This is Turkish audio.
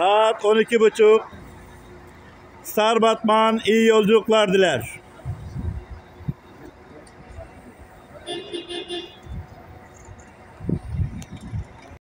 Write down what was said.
Saat 12.30. Star Batman iyi yolculuklar diler.